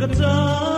Kejar